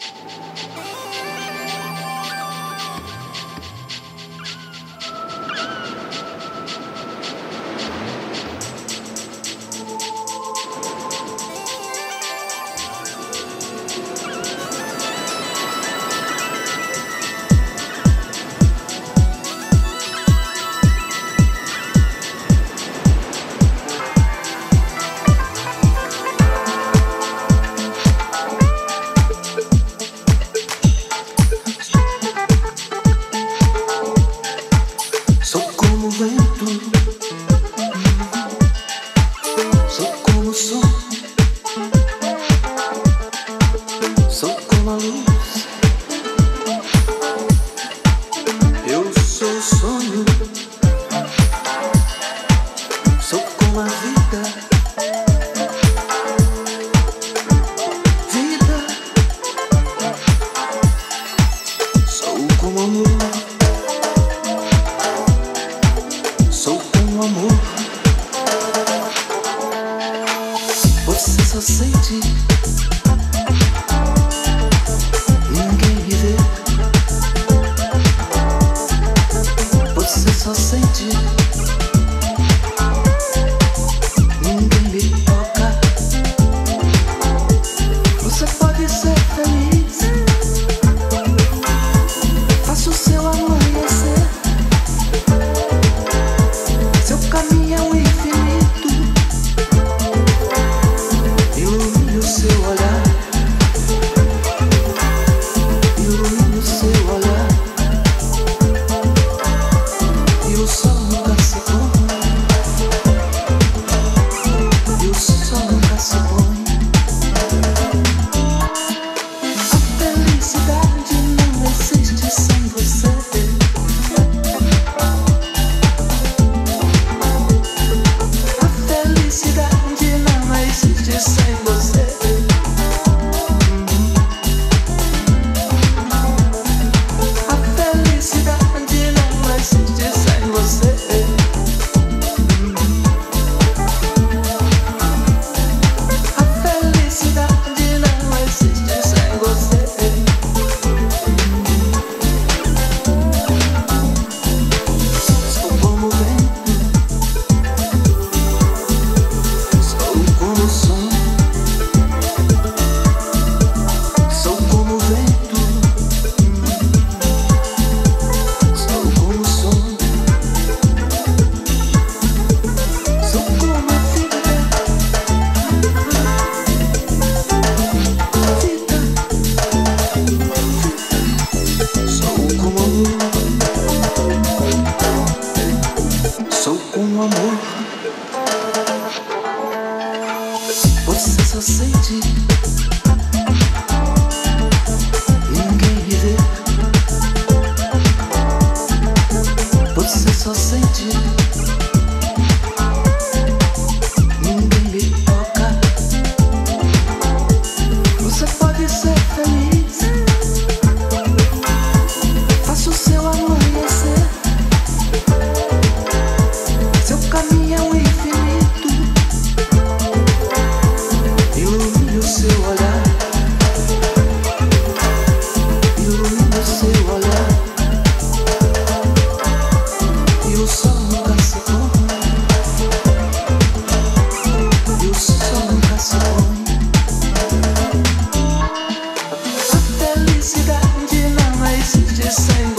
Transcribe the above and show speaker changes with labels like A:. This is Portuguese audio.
A: you same, the same. sou com amor. Você só sente Just say.